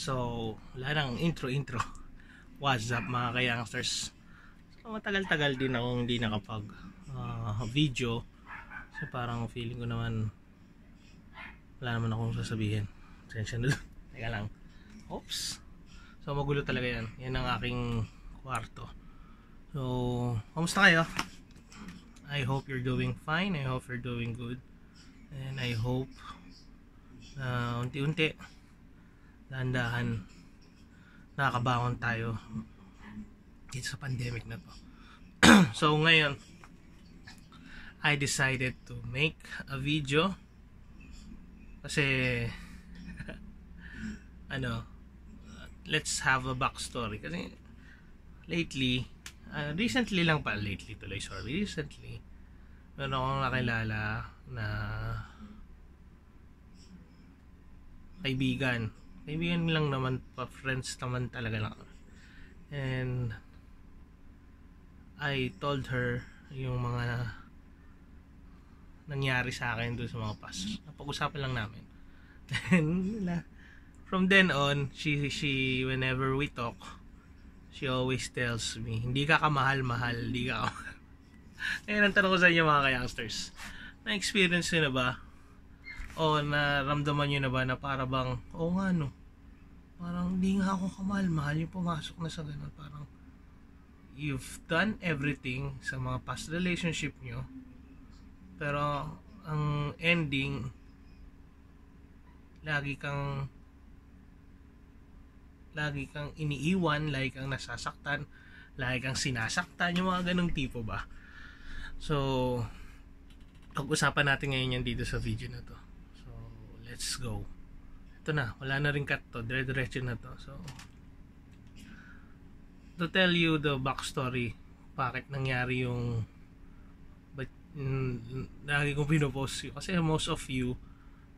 So, wala nang intro-intro. What's up mga ka-youngsters? So, matagal-tagal din akong hindi nakapag uh, video. Kasi parang feeling ko naman wala naman akong sasabihin. Sensya na. Teka lang. Oops. So, magulo talaga yan. Yan ang aking kwarto. So, kamusta kayo? I hope you're doing fine. I hope you're doing good. And I hope uh, unti-unti dahan-dahan nakakabangon tayo dito sa pandemic na to. so ngayon, I decided to make a video. Kasi ano let's have a backstory. Kasi lately uh, recently lang pa lately tuloy sorry recently meron akong nakilala na kaibigan kaibigan lang naman pa friends naman talaga lang. And I told her yung mga nangyari sa akin doon sa mga past. Napag-usapan lang namin. Then from then on she she whenever we talk she always tells me hindi ka kamahal-mahal hindi ka ngayon ang tanong ko sa inyo mga ka-youngsters na-experience nyo na ba? O naramdaman nyo na ba na para bang o oh, nga no parang hindi nga ako kamahal-mahal yung pumasok na sa ganun. Parang you've done everything sa mga past relationship nyo. Pero ang ending lagi kang lagi kang iniiwan lagi kang nasasaktan lagi kang sinasaktan yung mga ganong tipo ba? So pag-usapan natin ngayon yan dito sa video na to. So let's go ito na wala na rin cut to. Dire diretso na to. So to tell you the backstory bakit nangyari yung but mm, lagi kong pinopost yun. Kasi most of you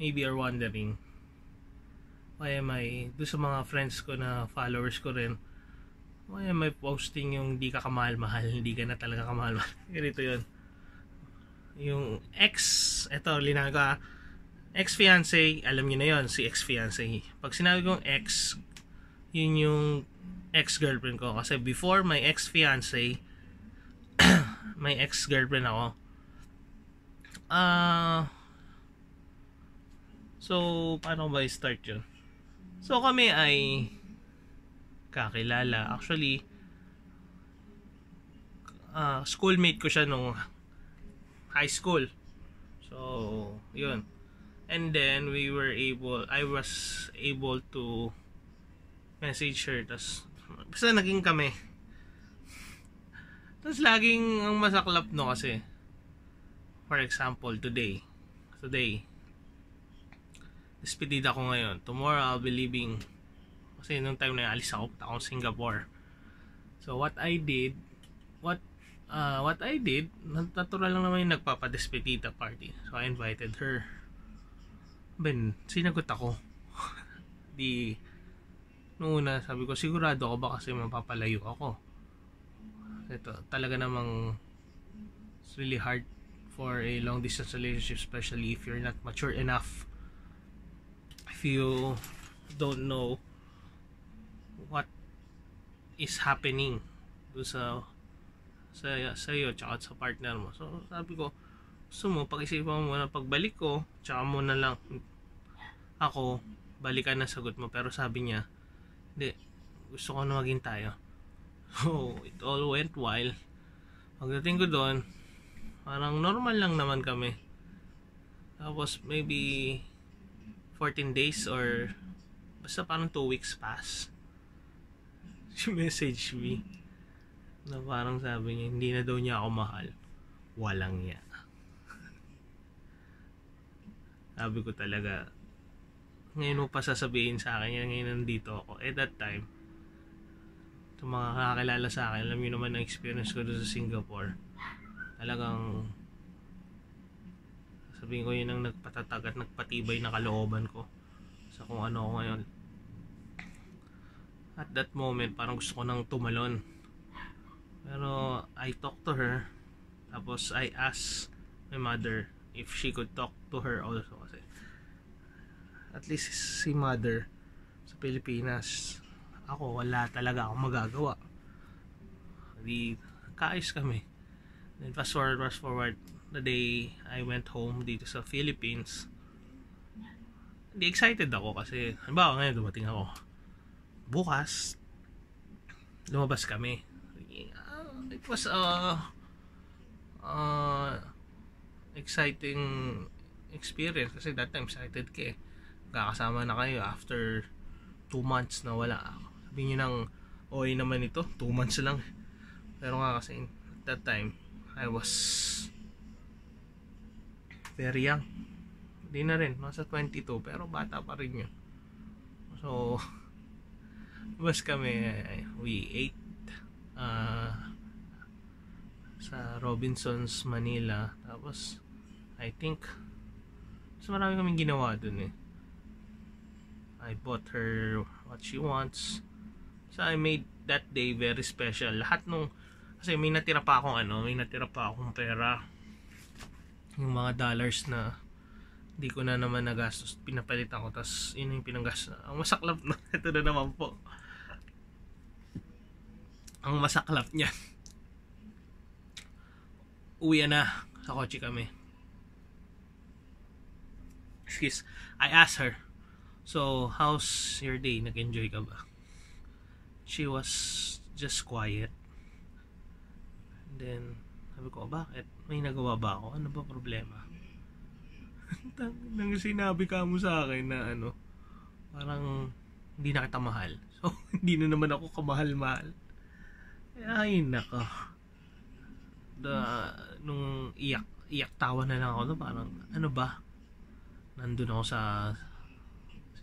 maybe are wondering why am I do sa mga friends ko na followers ko rin why am I posting yung di ka kamahal-mahal hindi ka na talaga kamahal-mahal? Ganito yun. Yung ex eto linang ka ex fiance alam niyo na yon si ex fiance pag sinabi kong ex yun yung ex girlfriend ko kasi before my ex fiance may ex girlfriend ako ah uh, so paano ba i-start yun So kami ay kakilala. Actually, uh, schoolmate ko siya nung high school. So, yun. And then we were able, I was able to message her. Tapos, basta naging kami. Tapos laging ang masaklap no kasi, for example, today, today, despedida ko ngayon. Tomorrow I'll be leaving kasi nung time na yun, alis ako, ako Singapore. So what I did, what uh, what I did, natural lang naman yung nagpapadespedida party. So I invited her. Ben, sinagot ako. Di, noong una sabi ko, sigurado ako ba kasi mapapalayo ako. Ito, talaga namang it's really hard for a long distance relationship especially if you're not mature enough if you don't know what is happening do sa sa sa iyo tsaka sa partner mo. So sabi ko, gusto pag-isipan mo muna pagbalik ko, tsaka mo na lang ako balikan na sagot mo pero sabi niya, hindi gusto ko na maging tayo. So it all went well. Pagdating ko doon, parang normal lang naman kami. Tapos maybe 14 days or basta parang 2 weeks pass she message me na parang sabi niya hindi na daw niya ako mahal walang niya sabi ko talaga ngayon mo pa sasabihin sa akin yan ngayon nandito ako. At that time sa mga kakakilala sa akin alam niyo naman ang experience ko doon sa Singapore. Talagang sabihin ko yun ang nagpatatag at nagpatibay na kalooban ko sa kung ano ako ngayon. At that moment parang gusto ko nang tumalon. Pero I talked to her. Tapos I asked my mother if she could talk to her also kasi at least si mother sa Pilipinas. Ako, wala talaga akong magagawa. Di, kaayos kami. Then fast forward, fast forward, the day I went home dito sa Philippines, hindi excited ako kasi, halimbawa ngayon dumating ako. Bukas, lumabas kami. It was a uh, uh, exciting experience kasi that time excited ka eh. Kakasama na kayo after 2 months na wala. Sabi nyo nang, oy naman ito, 2 months lang. Pero nga kasi at that time, I was very young. Hindi na rin, nasa 22, pero bata pa rin yun. So, was kami, we ate uh, sa Robinsons, Manila. Tapos, I think, mas marami kaming ginawa dun eh. I bought her what she wants. So, I made that day very special. Lahat nung, kasi may natira pa akong ano, may natira pa akong pera. Yung mga dollars na hindi ko na naman nagastos, pinapalitan ko. Tapos, yun yung pinanggastos. Ang masaklap na, ito na naman po. Ang masaklap niya. Uwi na sa kotse kami. Excuse. I asked her, So, how's your day? Nag-enjoy ka ba? She was just quiet. And then, sabi ko, bakit? May nagawa ba ako? Ano ba problema? Nang sinabi ka mo sa akin na ano, parang hindi na kita mahal. So, hindi na naman ako kamahal-mahal. Ay, nako. Da, nung iyak, iyak tawa na lang ako, parang, ano ba? Nandun ako sa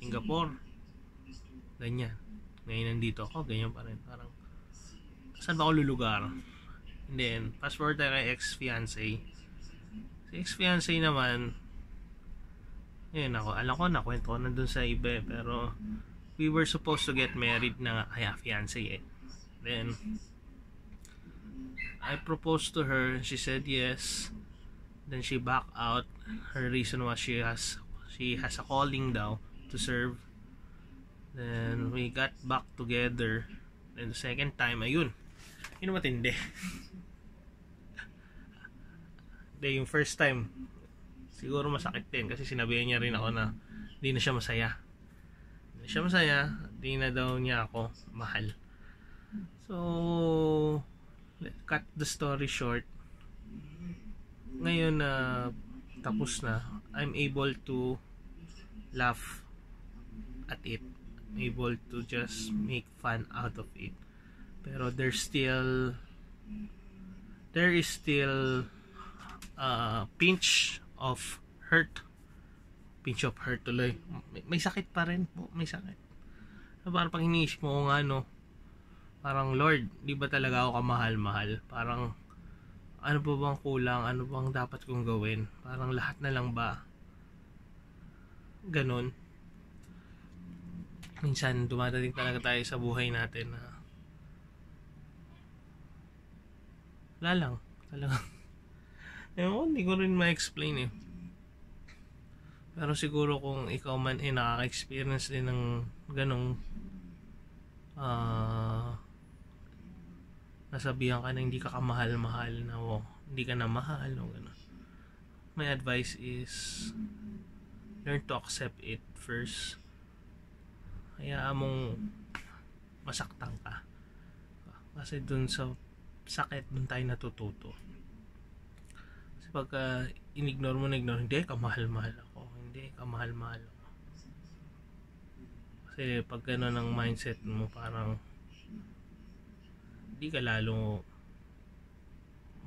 Singapore. Ganyan. Ngayon nandito ako, ganyan pa rin. Parang, saan ba ako lulugar? And then, fast forward tayo kay ex-fiancé. Si ex-fiancé naman, yun ako, alam ko na, kwento ko na dun sa iba eh, pero we were supposed to get married na kaya fiancé eh. Then, I proposed to her, she said yes. Then she backed out. Her reason was she has she has a calling daw to serve. Then we got back together. Then the second time, ayun. Yun matindi. Then yung first time, siguro masakit din kasi sinabihan niya rin ako na hindi na siya masaya. Hindi siya masaya, hindi na daw niya ako mahal. So, cut the story short. Ngayon na uh, tapos na, I'm able to laugh at it. Able to just make fun out of it. Pero there's still there is still uh, pinch of hurt. Pinch of hurt tuloy. May, may sakit pa rin po. May sakit. Parang pag iniisip mo kung ano, parang Lord, di ba talaga ako kamahal-mahal? Parang, ano ba bang kulang? Ano bang dapat kong gawin? Parang lahat na lang ba? Ganon. Minsan, dumadating talaga tayo sa buhay natin na wala lang. Talagang Ewan, hindi ko rin ma-explain eh. Pero siguro kung ikaw man eh nakaka-experience din ng ganong uh, nasabihan ka na hindi ka kamahal-mahal na oh, hindi ka na mahal o gano'n. My advice is learn to accept it first. Hayaan mong masaktan ka. Kasi dun sa sakit, dun tayo natututo kasi pagka inignore mo na ignore, hindi, kamahal-mahal ako. Hindi, kamahal-mahal ako. Kasi pag gano'n ang mindset mo, parang hindi ka lalo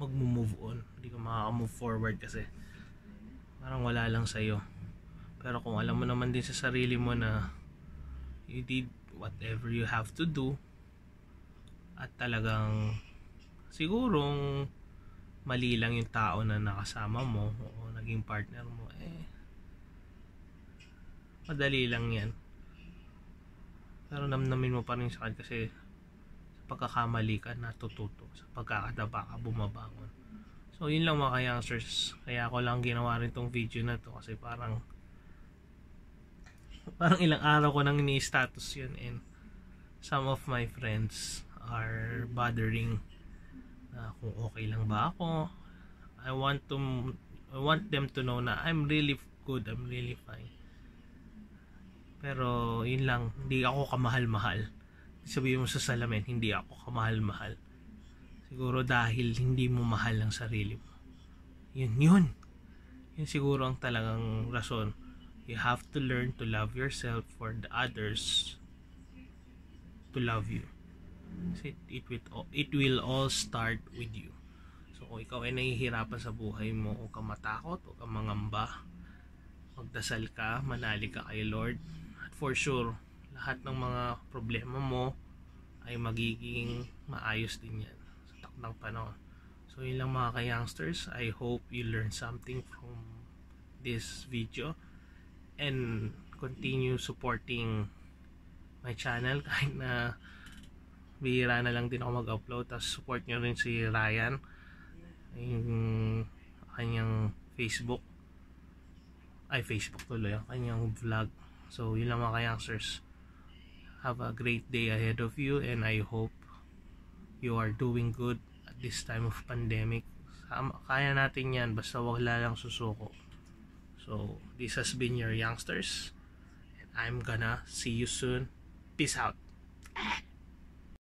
mag-move on. Hindi ka makaka-move forward kasi parang wala lang sa'yo. Pero kung alam mo naman din sa sarili mo na you did whatever you have to do. At talagang sigurong mali lang yung tao na nakasama mo o naging partner mo eh madali lang yan. Pero namnamin mo pa rin sa kasi sa pagkakamali ka natututo. Sa pagkakadaba ka bumabangon. So yun lang mga youngsters kaya ako lang ginawa rin tong video na to kasi parang parang ilang araw ko nang ini-status yun and some of my friends are bothering na kung okay lang ba ako. I want to I want them to know na I'm really good, I'm really fine. Pero yun lang, hindi ako kamahal-mahal. Sabihin mo sa salamin, hindi ako kamahal-mahal. Siguro dahil hindi mo mahal ang sarili mo. Yun, yun. Yun siguro ang talagang rason. You have to learn to love yourself for the others to love you. Kasi it, will, it will all start with you. So kung ikaw ay nahihirapan sa buhay mo, huwag kang matakot, huwag kang mangamba. Magdasal ka, manali ka kay Lord. At for sure, lahat ng mga problema mo ay magiging maayos din yan sa takdang panahon. So yun lang mga ka-youngsters. I hope you learn something from this video and continue supporting my channel kahit na bihira na lang din ako mag-upload. Tapos support nyo rin si Ryan yung kanyang Facebook. Ay Facebook tuloy ang kanyang vlog. So yun lang mga youngsters. Have a great day ahead of you and I hope you are doing good at this time of pandemic. Kaya natin yan basta wag lang susuko so this has been your youngsters. And I'm gonna see you soon. Peace out